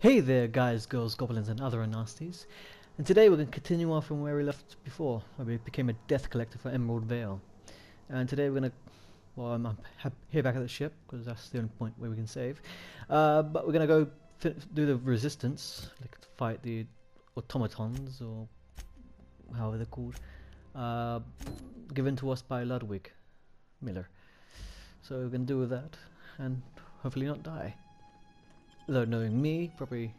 Hey there guys, girls, goblins and other nasties. And today we're going to continue on from where we left before, where we became a death collector for Emerald Vale. And today we're going to, well I'm, I'm here back at the ship, because that's the only point where we can save. Uh, but we're going to go do the resistance, like fight the automatons, or however they're called, uh, given to us by Ludwig Miller. So we're going to do that, and hopefully not die. Though knowing me, probably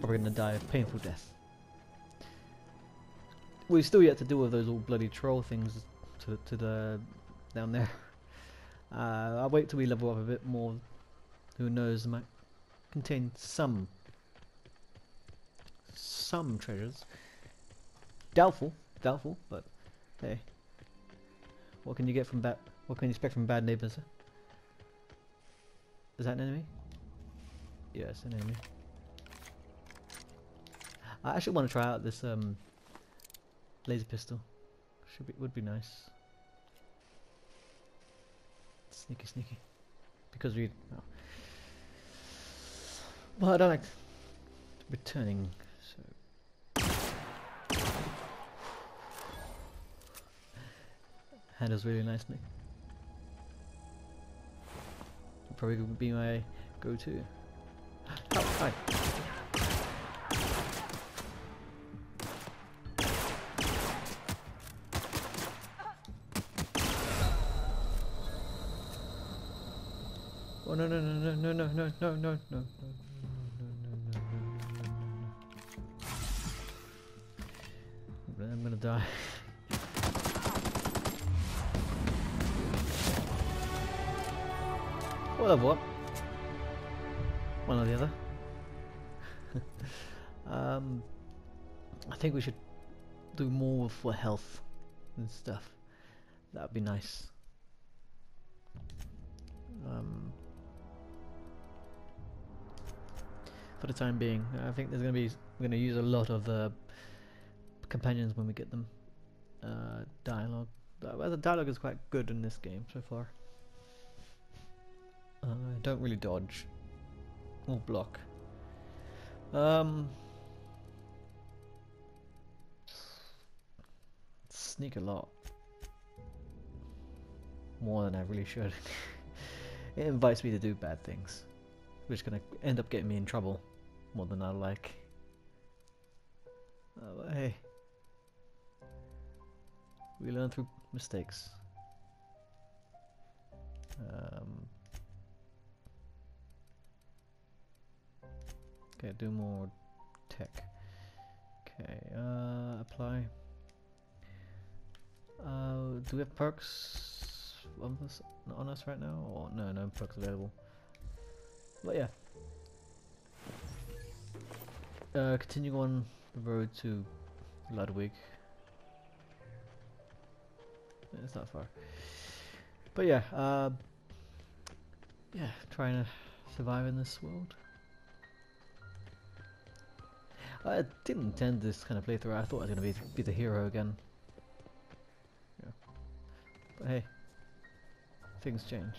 probably gonna die a painful death. We've still yet to deal with those all bloody troll things to to the down there. Uh, I'll wait till we level up a bit more. Who knows? Might contain some some treasures. Doubtful, doubtful, but hey, what can you get from bad? What can you expect from bad neighbors? Is that an enemy? Yes, an enemy. I actually want to try out this um laser pistol. Should be would be nice. Sneaky, sneaky. Because we. Oh. Well, I don't like returning. So handles really nicely. Probably would be my go-to. Oh. Oh no no no no no no no no no no I'm gonna die. We'll level up. One or the other. um, I think we should do more for health and stuff. That'd be nice. Um, for the time being, I think there's gonna be we're gonna use a lot of the companions when we get them. Uh, dialogue. Uh, the dialogue is quite good in this game so far. Uh, I don't really dodge or block. Um, sneak a lot more than I really should. it invites me to do bad things, which is gonna end up getting me in trouble more than I like. Oh, hey, we learn through mistakes. Um, Okay, do more tech. Okay, uh, apply. Uh, do we have perks on us, on us right now? Or no, no perks available. But yeah. Uh, continue on the road to Ludwig. It's not far. But yeah, uh, yeah, trying to survive in this world. I didn't intend this kind of playthrough. I thought I was going to be, be the hero again. Yeah. But hey, things change.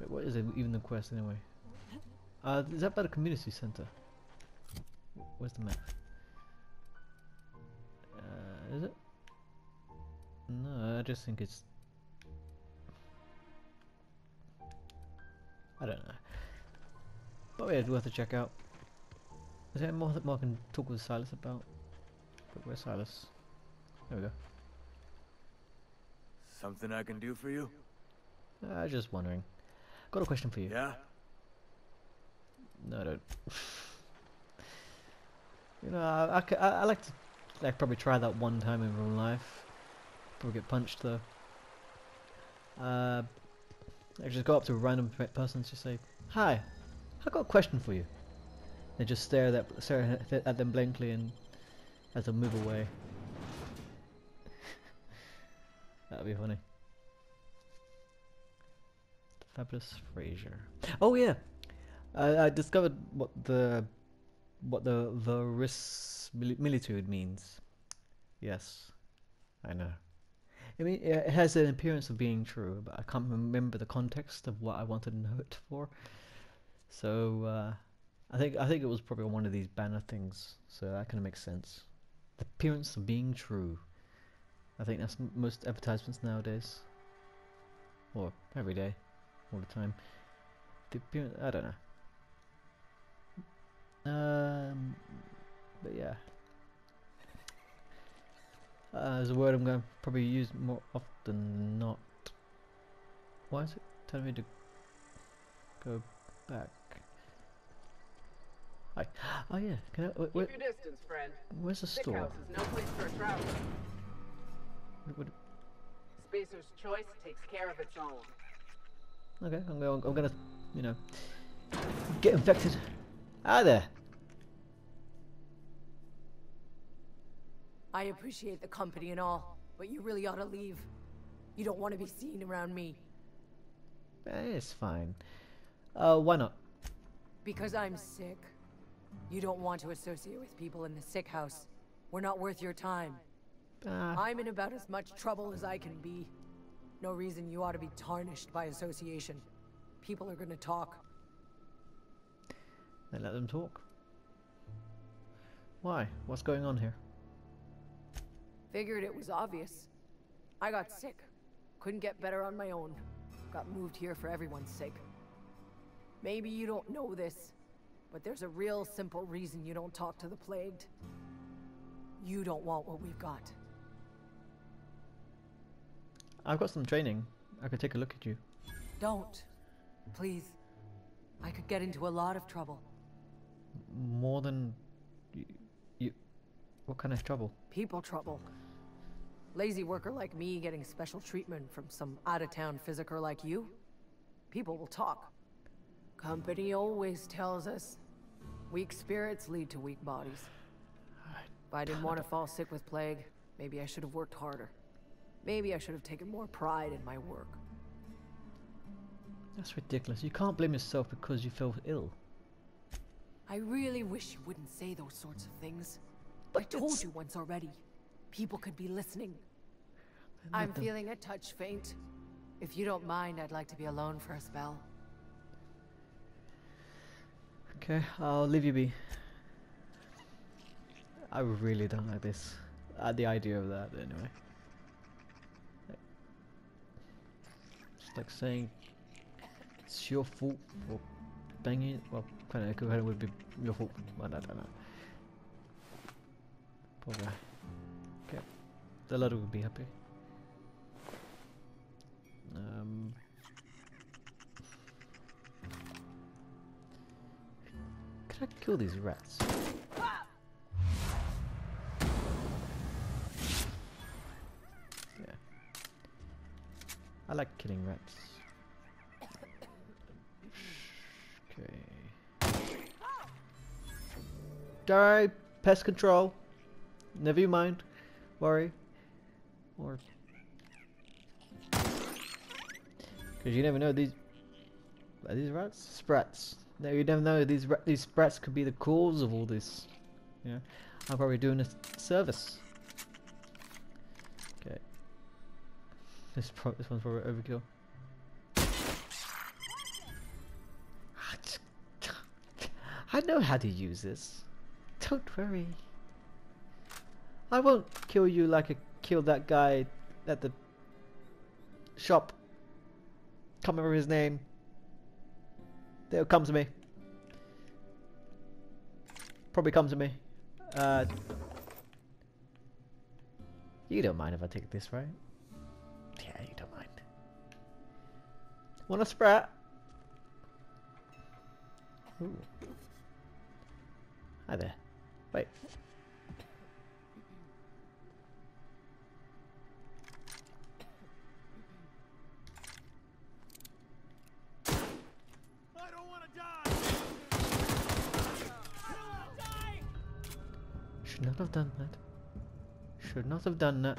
Wait, what is it, even the quest anyway? Uh, is that by the community center? Where's the map? Uh, is it? No, I just think it's... I don't know. But yeah, it's worth a check out. Is there more that I can talk with Silas about? But where's Silas? There we go. Something I can do for you? I uh, just wondering. Got a question for you. Yeah? No, I don't. you know, I I like to like probably try that one time in real life. Probably get punched though. Uh, I just go up to a random person and just say, "Hi, I got a question for you." They just stare at stare at- them blankly and as they move away. That'd be funny. Fabulous Fraser. Oh yeah, I, I discovered what the what the verisimilitude means. Yes, I know. I mean, it has an appearance of being true, but I can't remember the context of what I wanted to know it for. So uh, I think I think it was probably on one of these banner things. So that kind of makes sense. The appearance of being true. I think that's most advertisements nowadays, or every day, all the time. The appearance. I don't know. Um, but yeah. Uh, there's a word I'm going to probably use more often than not. Why is it telling me to go back? Hi. Oh yeah. Can I? Wh- Keep wh- your distance, friend. where's the Sick store? house is no place for a traveler. What- what- Spacer's choice takes care of its own. Okay, I'm going. I'm gonna, you know, get infected. Ah there. I appreciate the company and all, but you really ought to leave. You don't want to be seen around me. Eh, It's fine. Uh, why not? Because I'm sick. You don't want to associate with people in the sick house. We're not worth your time. Ah, I'm in about as much trouble as I can be. No reason you ought to be tarnished by association. People are gonna talk. then let them talk. Why? What's going on here? Figured it was obvious. I got sick. Couldn't get better on my own. Got moved here for everyone's sake. Maybe you don't know this, but there's a real simple reason you don't talk to the plagued. You don't want what we've got. I've got some training. I could take a look at you. Don't. Please. I could get into a lot of trouble. More than you. you what kind of trouble? People trouble. Lazy worker like me getting special treatment from some out-of-town physiker like you? People will talk. Company always tells us, weak spirits lead to weak bodies. If I didn't want to fall sick with plague, maybe I should have worked harder. Maybe I should have taken more pride in my work. That's ridiculous. You can't blame yourself because you fell ill. I really wish you wouldn't say those sorts of things. I told it's- you once already. People could be listening. I'm feeling a touch faint. If you don't mind, I'd like to be alone for a spell. Okay, I'll leave you be. I really don't like this. Uh, the idea of that, anyway. It's like saying it's your fault for banging. Well, kind of, of would be your fault. Well, I don't know. Poor guy. Okay, the lad would be happy. Um. I kill these rats? Yeah. I like killing rats. Okay. Die, pest control. Never you mind. Worry. Or. Because you never know these. Are these rats? Sprats. No, you never know. These these sprats could be the cause of all this. Yeah, I'm probably doing a service. Okay. This this one's probably overkill. I know how to use this. Don't worry. I won't kill you like I killed that guy at the shop. Can't remember his name. They'll come to me. Probably come to me. Uh, you don't mind if I take this, right? Yeah, you don't mind. Want a sprat? Ooh. Hi there. Wait. Should have done that. Should not have done that.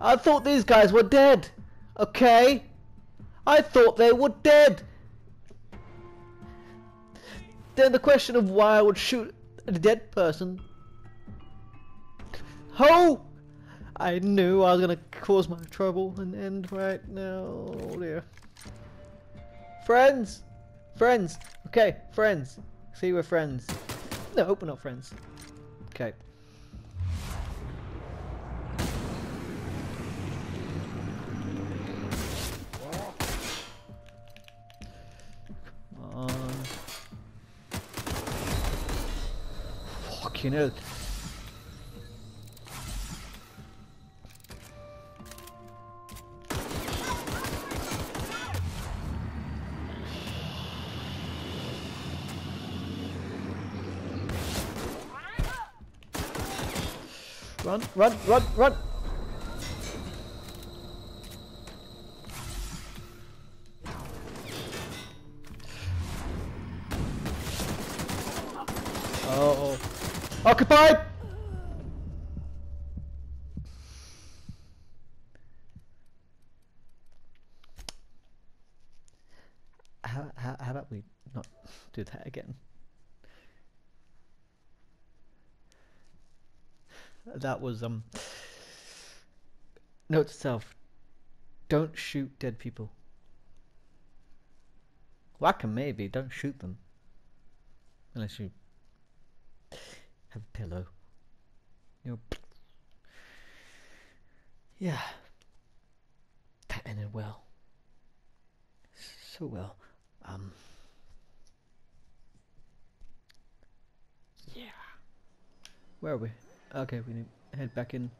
I thought these guys were dead. Okay. I thought they were dead. Then the question of why I would shoot a dead person. Ho! I knew I was gonna cause my trouble and end right now. Oh dear. Friends, Friends! Okay, friends. See, we're friends. No, we're not friends. Okay. Fucking. Run, run, run, run! How, how, how about we not do that again? that was um note to self don't shoot dead people. Whack 'em maybe don't shoot them. Unless you have a pillow you know yeah that ended well so well um yeah where are we Okay, we need to head back in.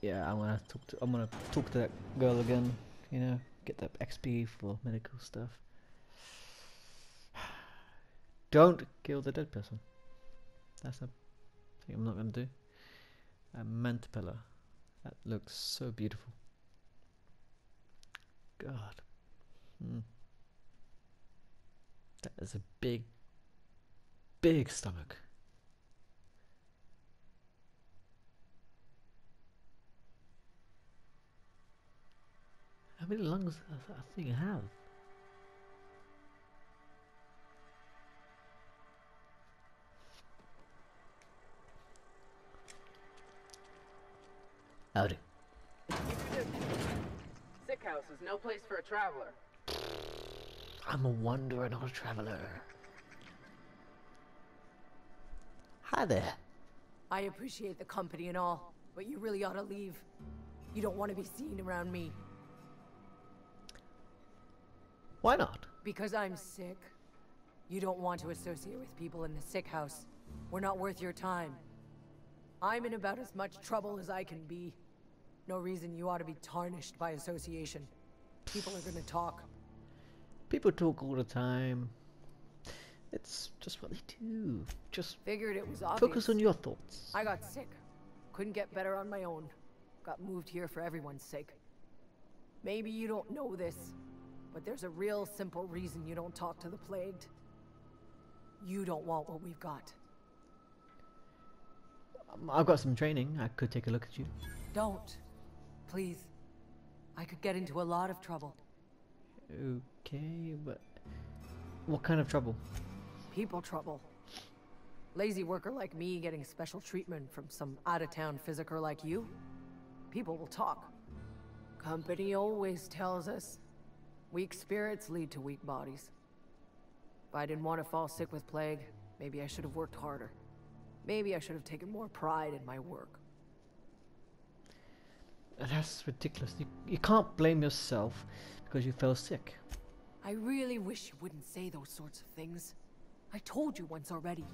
Yeah, I'm gonna talk to I'm gonna talk to that girl again. You know, get that XP for medical stuff. Don't kill the dead person. That's a thing I'm not gonna do. A mantipella. That looks so beautiful. God. Mm. That is a big, big stomach. How many lungs does that thing have? Howdy. Sick house is no place for a traveler. I'm a wanderer, not a traveler. Hi there. I appreciate the company and all, but you really ought to leave. You don't want to be seen around me. Why not? Because I'm sick. You don't want to associate with people in the sick house. We're not worth your time. I'm in about as much trouble as I can be. No reason you ought to be tarnished by association. People are gonna talk. People talk all the time. It's just what they do. Just Figured it was obvious. focus on your thoughts. I got sick. Couldn't get better on my own. Got moved here for everyone's sake. Maybe you don't know this, but there's a real simple reason you don't talk to the plagued. You don't want what we've got. Um, I've got some training. I could take a look at you. Don't. Please. I could get into a lot of trouble. Okay, but what kind of trouble? People trouble. Lazy worker like me getting special treatment from some out-of-town physiker like you? People will talk. Company always tells us. Weak spirits lead to weak bodies. If I didn't want to fall sick with plague, maybe I should have worked harder. Maybe I should have taken more pride in my work. That's ridiculous. You, you can't blame yourself because you fell sick. I really wish you wouldn't say those sorts of things. I told you once already.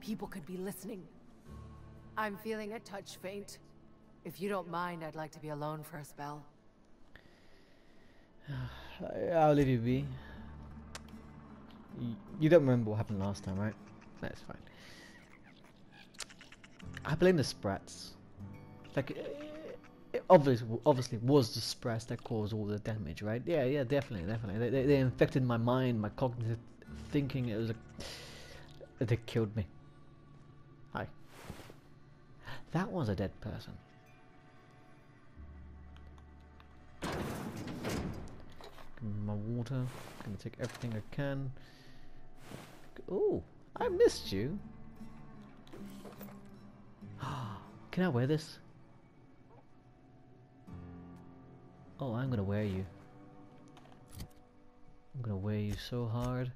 People could be listening. I'm feeling a touch faint. If you don't mind, I'd like to be alone for a spell. I'll leave you be. You don't remember what happened last time, right? That's fine. I blame the sprats. Like, it obviously, obviously was the sprats that caused all the damage, right? Yeah, yeah, definitely, definitely. They, they, they infected my mind, my cognitive thinking. It was a, they killed me. Hi. That was a dead person. My water. Gonna take everything I can. Oh, I missed you. Can I wear this? Oh, I'm gonna wear you. I'm gonna wear you so hard.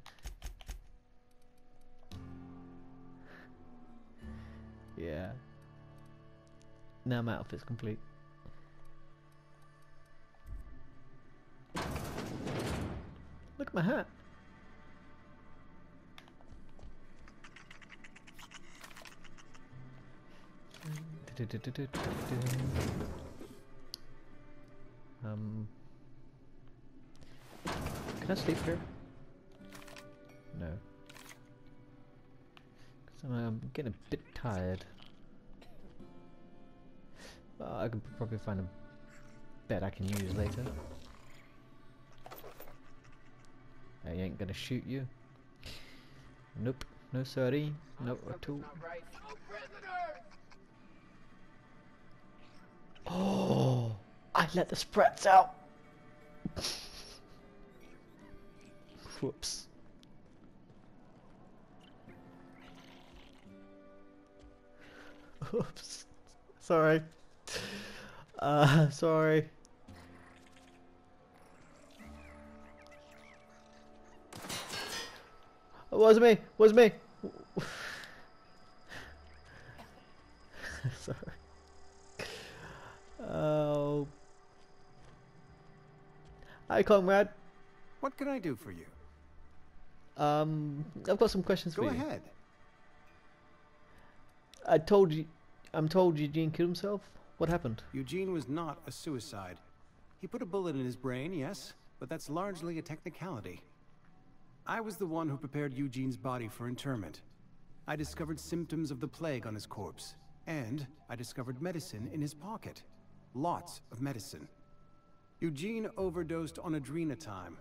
Yeah. Now my outfit's complete. Look at my hat. Um, can I sleep here? No. Cause I'm, um, getting a bit tired. I could probably find a bed I can use later. I ain't gonna shoot you. Nope. No sorry. Nope at all. Not right. Oh, I let the sprats out. Whoops. Oops. Sorry. Uh, sorry. It was me. Was me. sorry. Oh. Hi, comrade. What can I do for you? Um, I've got some questions Go for you. Go ahead. I told you, I'm told Eugene killed himself. What happened? Eugene was not a suicide. He put a bullet in his brain, yes, but that's largely a technicality. I was the one who prepared Eugene's body for interment. I discovered symptoms of the plague on his corpse, and I discovered medicine in his pocket. Lots of medicine. Eugene overdosed on adrenatime,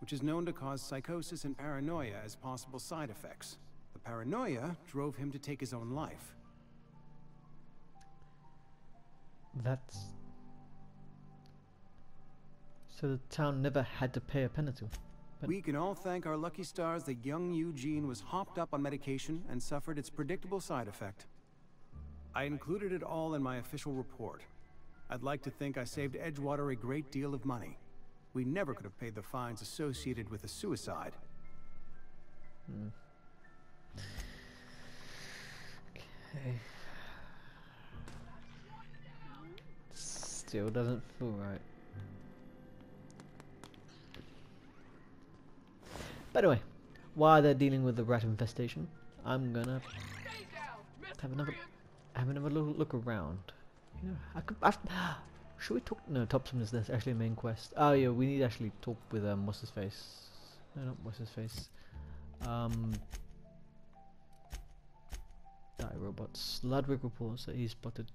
which is known to cause psychosis and paranoia as possible side effects. The paranoia drove him to take his own life. That's. So the town never had to pay a penalty. But- We can all thank our lucky stars that young Eugene was hopped up on medication and suffered its predictable side effect. I included it all in my official report. I'd like to think I saved Edgewater a great deal of money. We never could have paid the fines associated with a suicide. Hmm. Okay. Still doesn't feel right. By the way, while they're dealing with the rat infestation, I'm gonna have another have another look, look around. Know, I could. I've, should we talk? No, Topsom is this actually a main quest. Oh yeah, we need actually talk with um, what's his face? No, not what's his face. Um, die robots. Ludwig reports that he spotted.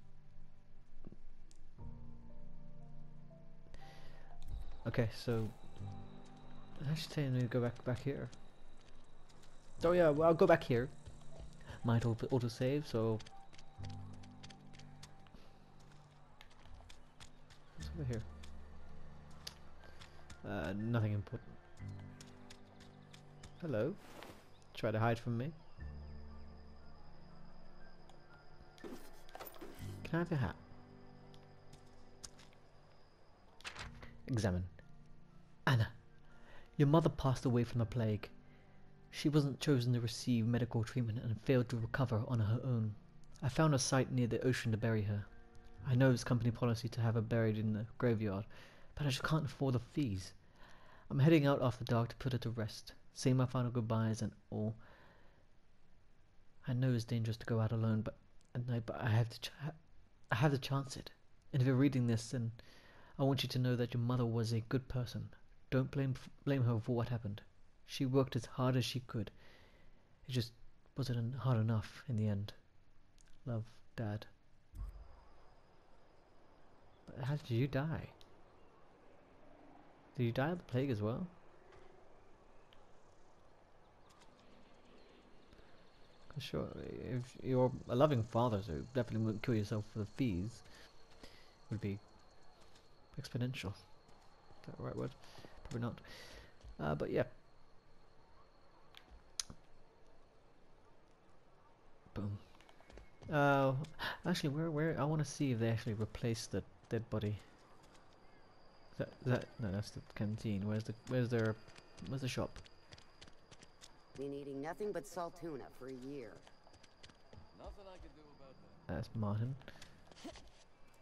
Okay, so I should tell him to go back back here. Oh yeah, well I'll go back here. Might auto save, so Uh, nothing important. Hello. Try to hide from me. Can I have your hat? Examine. Anna, your mother passed away from the plague. She wasn't chosen to receive medical treatment and failed to recover on her own. I found a site near the ocean to bury her. I know it's company policy to have her buried in the graveyard, but I just can't afford the fees. I'm heading out after dark to put her to rest, say my final goodbyes and all. I know it's dangerous to go out alone, but at night, but I have to. Ch- I have to chance it. And if you're reading this, then I want you to know that your mother was a good person. Don't blame blame her for what happened. She worked as hard as she could. It just wasn't hard enough in the end. Love, Dad. But how did you die? Did you die of the plague as well? Sure, if you're a loving father, so definitely wouldn't kill yourself for the fees. Would be exponential. Is that the right word? Probably not. Uh, but yeah. Boom. Uh, actually, where where I want to see if they actually replaced the dead body. Is that, is that no? That's the canteen. Where's the where's their Where's the shop? Been eating nothing but salt tuna for a year. That's Martin.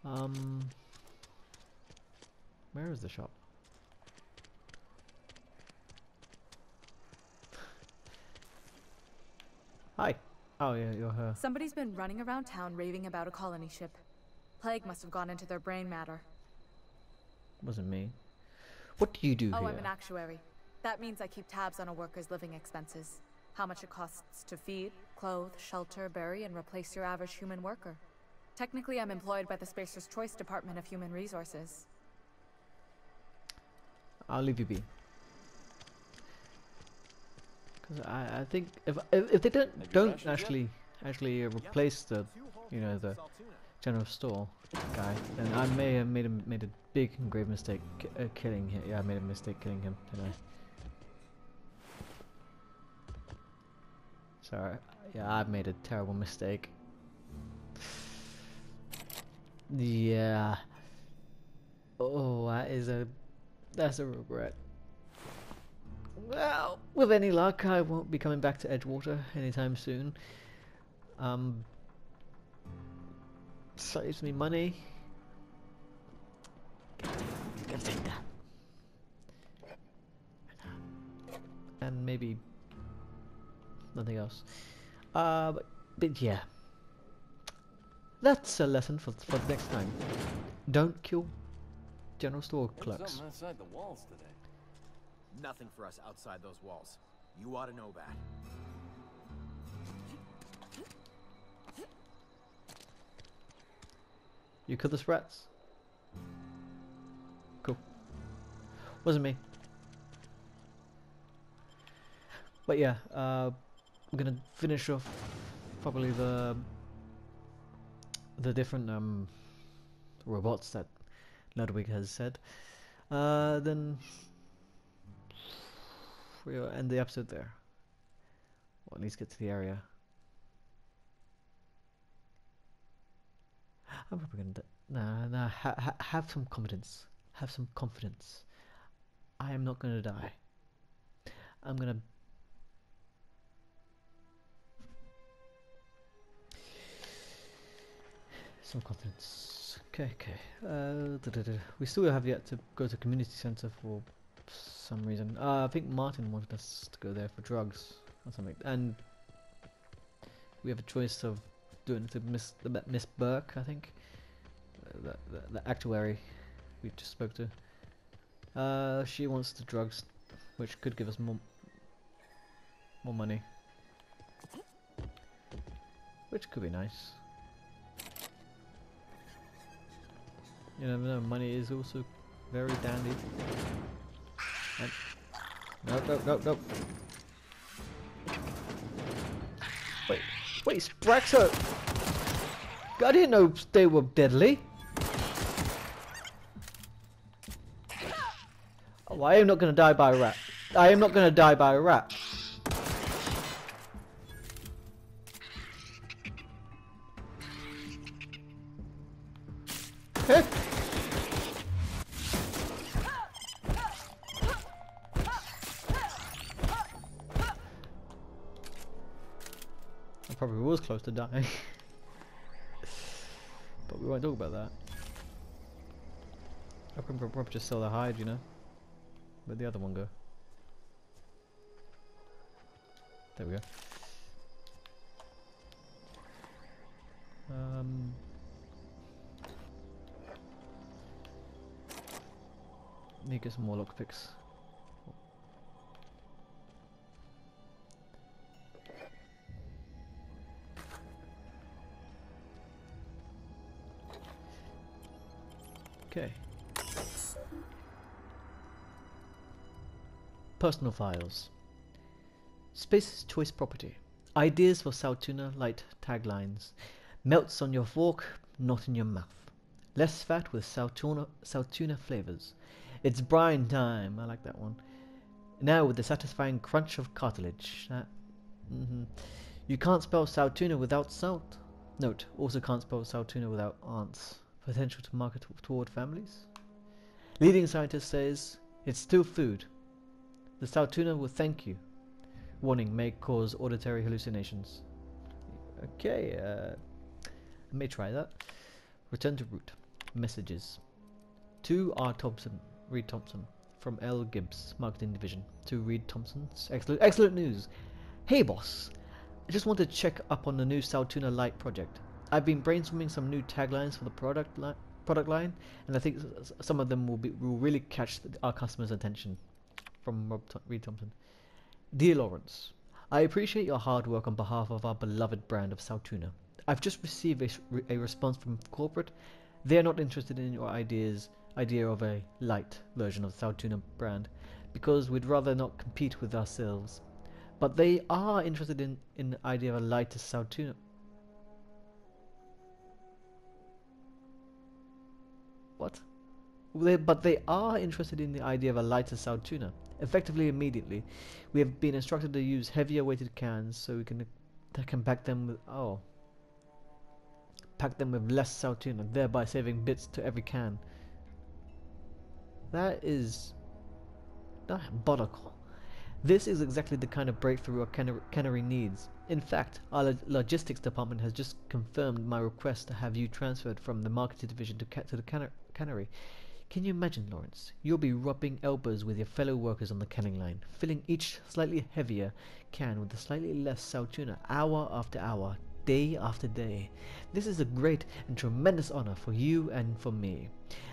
Um, where is the shop? Hi. Oh yeah, you're her. Somebody's been running around town raving about a colony ship. Plague must have gone into their brain matter. Wasn't me. What do you do Oh, here? I'm an actuary. That means I keep tabs on a worker's living expenses. How much it costs to feed, clothe, shelter, bury, and replace your average human worker. Technically, I'm employed by the Spacer's Choice Department of Human Resources. I'll leave you be. Because I, I think if if, if they don't don't actually actually replace the you know the general store guy, and I may have made a made a big and grave mistake uh, killing him. Yeah, I made a mistake killing him. Didn't I? Sorry. Yeah, I've made a terrible mistake. Yeah. Oh, that is a that's a regret. Well, with any luck, I won't be coming back to Edgewater anytime soon. Um, saves me money. Gotta take that. And maybe nothing else. Uh, but, but yeah. That's a lesson for for next time. Don't kill general store clerks. Outside the walls today. Nothing for us outside those walls. You ought to know that. You killed the sprats. Cool. Wasn't me. But yeah, uh, I'm gonna finish off probably the the different um robots that Ludwig has said. Uh, then we'll end the episode there. Or at least get to the area. I'm probably gonna. Nah, nah. Ha ha have some confidence. Have some confidence. I am not gonna die. I'm gonna. Some confidence. Okay, okay. Uh, da, da, da. We still have yet to go to community center for some reason. Uh, I think Martin wanted us to go there for drugs or something, and we have a choice of doing to Miss Miss Burke, I think, uh, the, the the actuary we just spoke to. Uh, she wants the drugs, which could give us more more money, which could be nice. You never know. Money is also very dandy. And no, no, no, no. Wait, wait, Spraxo! I didn't know they were deadly. Oh, I am not gonna die by a rat. I am not gonna die by a rat. I probably was close to dying. talk about that. I can prob- probably just sell the hide, you know? Where'd the other one go? There we go. Um, need to get some more lockpicks. Okay. Personal files. Spacer's choice property. Ideas for Saltuna light taglines. Melts on your fork, not in your mouth. Less fat with Saltuna, Saltuna flavors. It's brine time. I like that one. Now with the satisfying crunch of cartilage. That, hmm You can't spell Saltuna without salt. Note, also can't spell Saltuna without ants. Potential to market toward families. Leading scientist says, it's still food. The Saltuna will thank you. Warning may cause auditory hallucinations. Okay, uh, I may try that. Return to root. Messages. To R. Thompson, Reed Thompson, from L. Gibbs, Marketing Division. To Reed Thompson's excellent, excellent news. Hey, boss. I just want to check up on the new Saltuna Light project. I've been brainstorming some new taglines for the product li- product line, and I think some of them will be will really catch our customers' attention. From Rob Reed Thompson. Dear Lawrence, I appreciate your hard work on behalf of our beloved brand of Saltuna. I've just received a, a response from corporate. They are not interested in your ideas idea of a light version of the Saltuna brand because we'd rather not compete with ourselves. But they are interested in, in the idea of a lighter Saltuna. What? They, but they are interested in the idea of a lighter Saltuna. Effectively, immediately, we have been instructed to use heavier weighted cans so we can can pack them with oh pack them with less Saltuna, thereby saving bits to every can. That is diabolical. This is exactly the kind of breakthrough our canner- cannery needs. In fact, our lo- logistics department has just confirmed my request to have you transferred from the marketing division to, to the canner- cannery. Can you imagine, Lawrence? You'll be rubbing elbows with your fellow workers on the canning line, filling each slightly heavier can with a slightly less saltuna hour after hour, day after day. This is a great and tremendous honor for you and for me.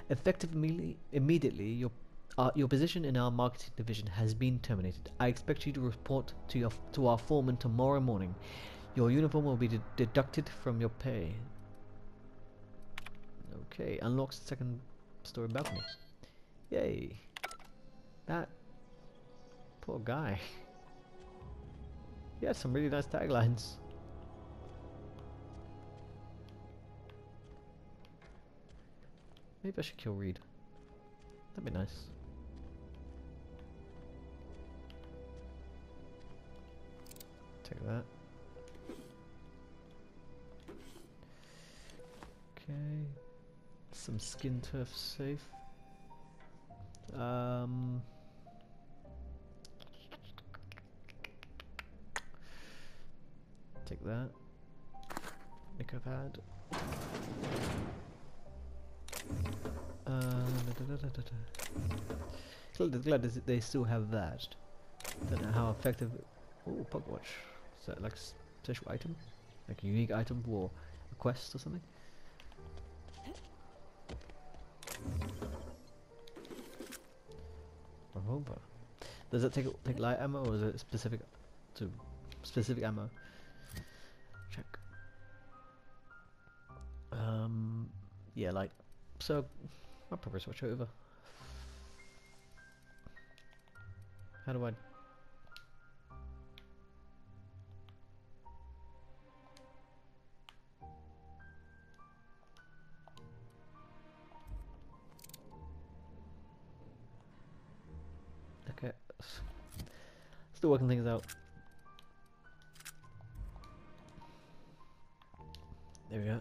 Effectively, immediately, your uh, your position in our marketing division has been terminated. I expect you to report to your to our foreman tomorrow morning. Your uniform will be de- deducted from your pay. Okay, unlocks second story balcony. Yay! That poor guy. He has some really nice taglines. Maybe I should kill Reed. That'd be nice. Take that. Some skin turf safe. Um. Take that. Nick I've. Uh, da, da, da. Glad, glad they still have that. Don't know how effective. Oh, pocket watch. Is that like special item? Like a unique item for a quest or something? Revolver. Does it take take light ammo or is it specific to specific ammo? Check. Um, yeah, like so. I'll probably switch over. How do I? Still working things out. There we go.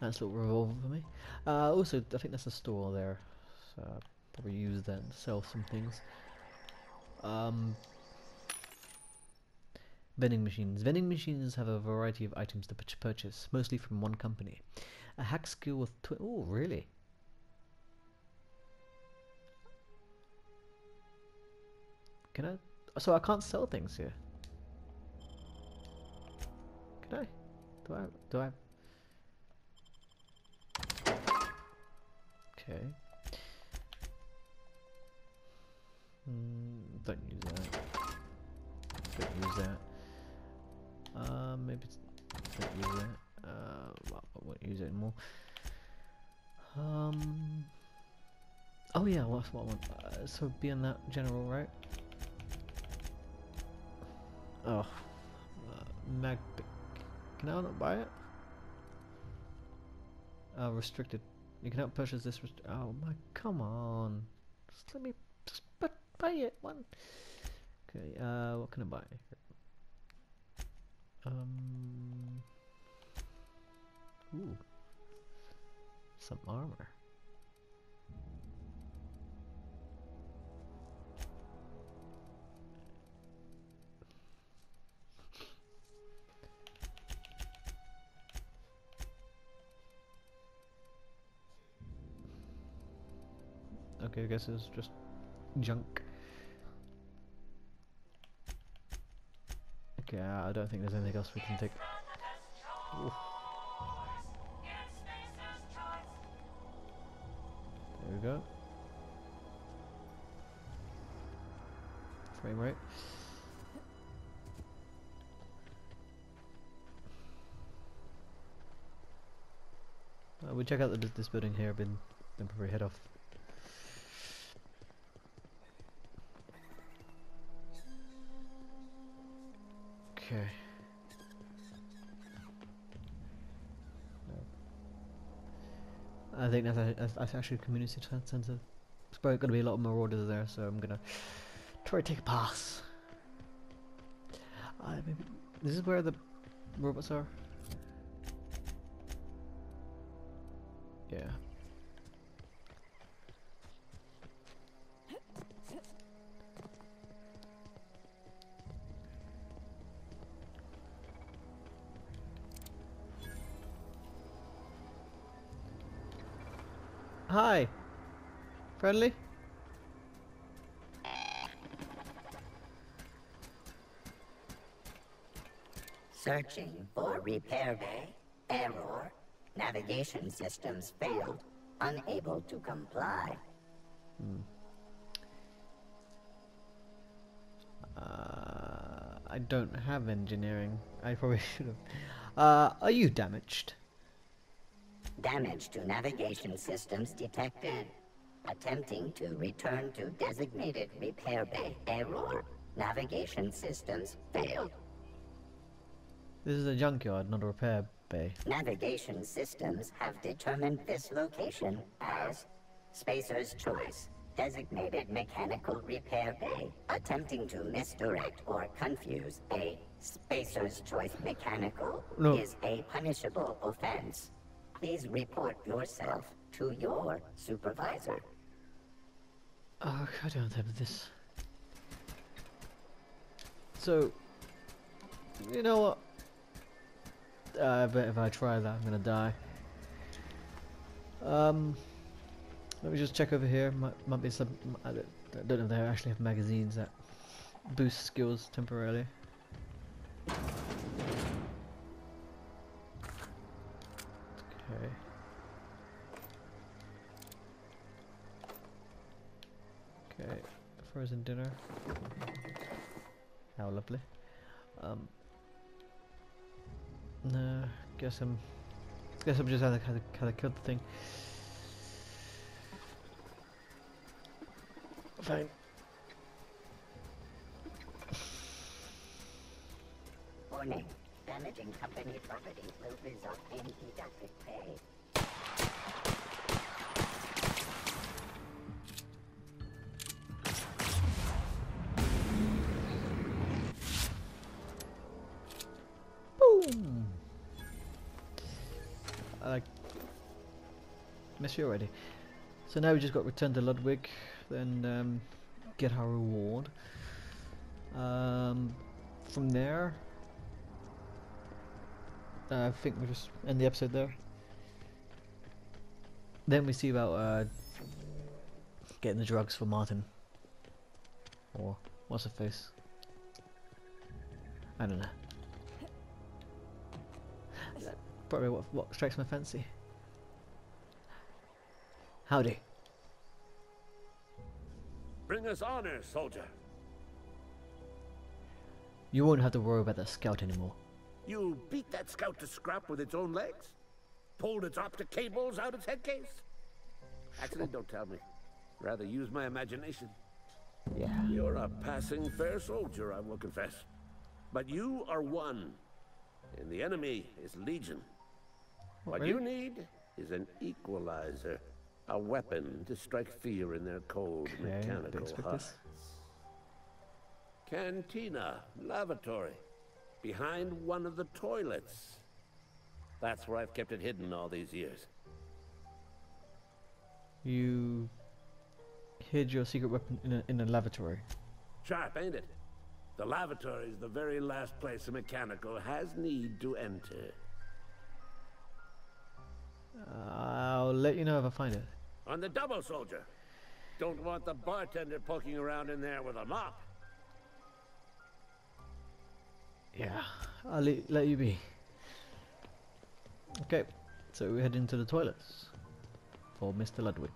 Nice little revolver for me. Uh, also, I think that's a store there, so I'll probably use that and sell some things. Um, vending machines. Vending machines have a variety of items to purchase, mostly from one company. A hack skill with twi- oh really? Can I? So I can't sell things here. Can I? Do I? Do I? Okay. Mm, don't use that. Don't use that. Uh, maybe don't use that. Uh, well, I won't use it anymore. Um. Oh yeah, what's what want? Uh, so be in that general, right? Oh, uh. Can I not buy it? Uh, restricted. You cannot purchase this. Oh my, come on! Just let me just bu- buy it one. Okay. Uh, what can I buy? Um. Ooh. Some armor. Guess it's just junk. Okay, I don't think there's anything else we can take. There we go. Frame rate. Uh, we check out the, this building here. Been then probably head off. Okay. I think that's, that's, actually a community cen- centre. There's probably going to be a lot of marauders there, so I'm gonna try to take a pass. Uh, maybe this is where the robots are. Yeah. Hi. Friendly? Searching for repair bay. Error. Navigation systems failed. Unable to comply. Uh, I don't have engineering. I probably should have. Uh, are you damaged? Damage to navigation systems detected. Attempting to return to designated repair bay. Error. Navigation systems failed. This is a junkyard, not a repair bay. Navigation systems have determined this location as Spacer's Choice, designated mechanical repair bay. Attempting to misdirect or confuse a Spacer's Choice mechanical No. is a punishable offense. Please report yourself to your supervisor. Oh, I don't have this. So, you know what? Uh, I bet if I try that, I'm gonna die. Um, let me just check over here. Might, might be some. I don't know if they actually have magazines that boost skills temporarily. Frozen dinner. How lovely. Um. No, guess I'm. Guess I'm just how to how to, how to kill the thing. Fine. Warning. Damaging company property will result in deducted pay. You already. So now we just got returned to Ludwig, then um, get our reward. Um, from there, uh, I think we just end the episode there. Then we see about uh, getting the drugs for Martin. Or what's her face? I don't know. Probably what, what strikes my fancy. Howdy. Bring us honor, soldier. You won't have to worry about that scout anymore. You beat that scout to scrap with its own legs? Pulled its optic cables out its head case? Actually, don't tell me. Rather use my imagination. Yeah. You're a passing fair soldier, I will confess. But you are one, and the enemy is legion. Oh, what you need is an equalizer. A weapon to strike fear in their cold, Okay, mechanical hearts. Cantina, lavatory, behind one of the toilets. That's where I've kept it hidden all these years. You hid your secret weapon in a, in a lavatory. Sharp, ain't it? The lavatory is the very last place a mechanical has need to enter. Uh, I'll let you know if I find it. On the double, soldier. don't want the bartender poking around in there with a mop. Yeah, I'll le let you be. Okay, so we head into the toilets for Mr. Ludwig.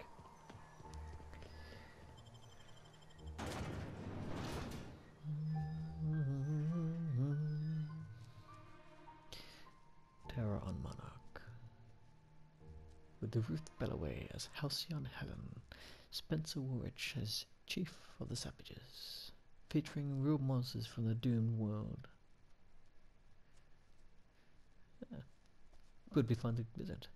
With the Ruth Bellaway as Halcyon Helen, Spencer Woolrich as Chief of the Savages, featuring real monsters from the doomed world. Yeah. Would be fun to visit.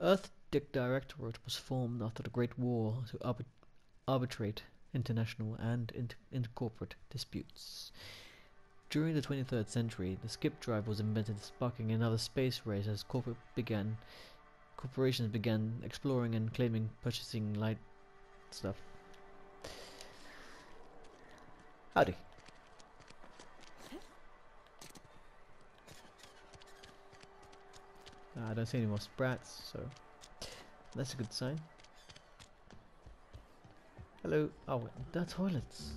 Earth Dick Directorate was formed after the Great War to arbit arbitrate international and inter intercorporate disputes. During the 23rd century, the skip drive was invented, sparking another space race as corporate began, corporations began exploring and claiming purchasing light stuff. Howdy. Uh, I don't see any more sprats, so that's a good sign. Hello. Oh, the toilets.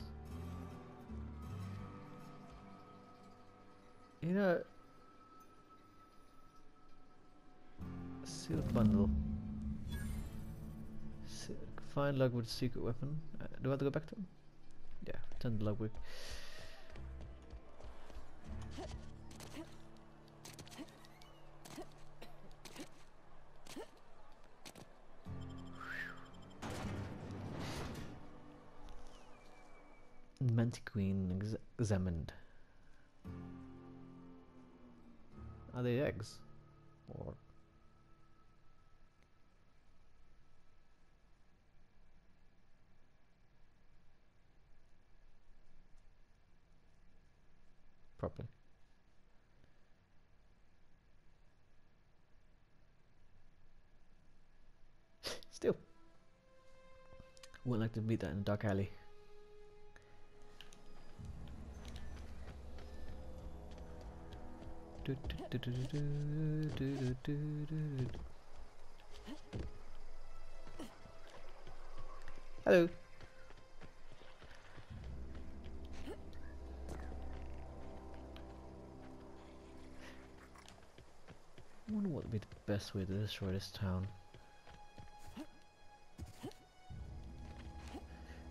You know, sealed bundle. Se find Ludwig's secret weapon. Uh, do I have to go back to him? Yeah, return to Ludwig. Mantiqueen ex examined. Are they eggs? Or Wouldn't like to beat that in a dark alley. Hello. I wonder what would be the best way to destroy this town.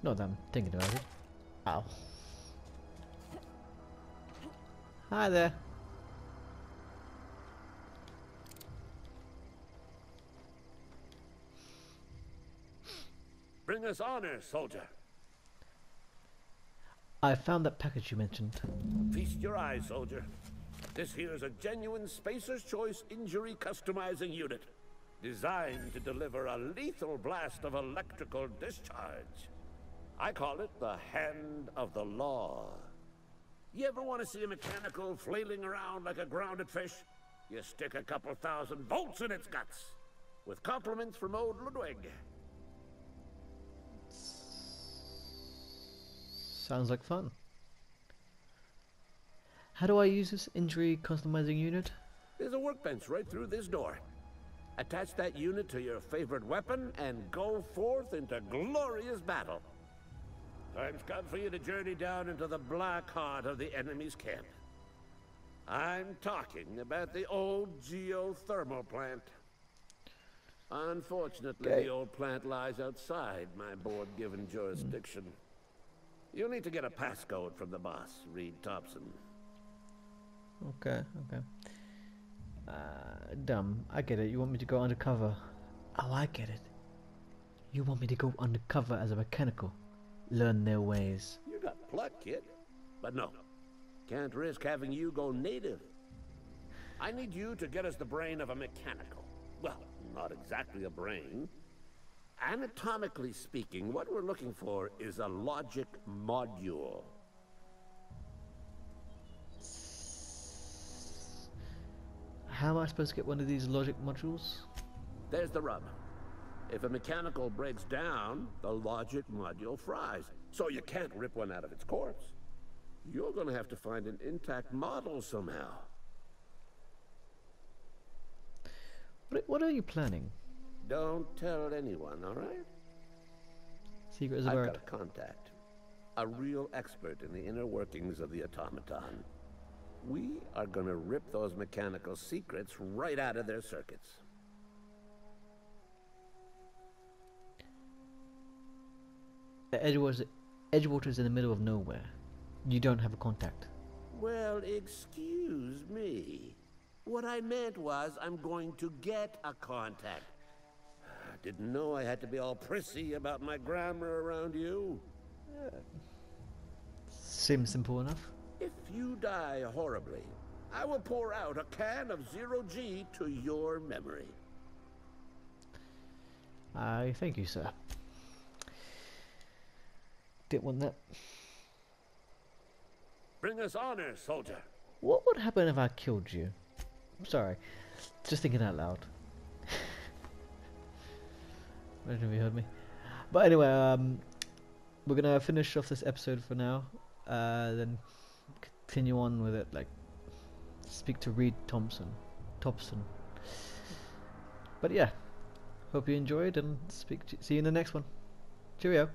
Not that I'm thinking about it. Ow. Hi there. Bring us honor, soldier. I found that package you mentioned. Feast your eyes, soldier. This here's a genuine Spacer's Choice injury customizing unit. Designed to deliver a lethal blast of electrical discharge. I call it the Hand of the Law. You ever want to see a mechanical flailing around like a grounded fish? You stick a couple thousand volts in its guts. With compliments from old Ludwig. Sounds like fun. How do I use this injury customizing unit? There's a workbench right through this door. Attach that unit to your favorite weapon and go forth into glorious battle. Time's come for you to journey down into the black heart of the enemy's camp. I'm talking about the old geothermal plant. Unfortunately, Okay. the old plant lies outside my board-given jurisdiction. You'll need to get a passcode from the boss, Reed Tobson. Okay, okay. Uh, dumb. I get it. You want me to go undercover. Oh, I get it. You want me to go undercover as a mechanical. Learn their ways. You got pluck, kid. But no, can't risk having you go native. I need you to get us the brain of a mechanical. Well, not exactly a brain. Anatomically speaking, what we're looking for is a logic module. How am I supposed to get one of these logic modules? There's the rub. If a mechanical breaks down, the logic module fries. So you can't rip one out of its corpse. You're gonna have to find an intact model somehow. What, what are you planning? Don't tell anyone, all right? Secret as a I've bird. got a contact. A real expert in the inner workings of the automaton. We are gonna rip those mechanical secrets right out of their circuits. Edgewater's, Edgewater's in the middle of nowhere. You don't have a contact. Well, excuse me. What I meant was I'm going to get a contact. I Didn't know I had to be all prissy about my grammar around you. Seems simple enough. If you die horribly, I will pour out a can of zero G to your memory. I thank you, sir. Didn't want that. Bring us honor, soldier. What would happen if I killed you? I'm sorry. Just thinking out loud. Imagine if you heard me. But anyway, um, we're gonna finish off this episode for now. Uh, then continue on with it. Like, speak to Reed Tobson, Tobson. But yeah, hope you enjoyed and speak. To, see you in the next one. Cheerio.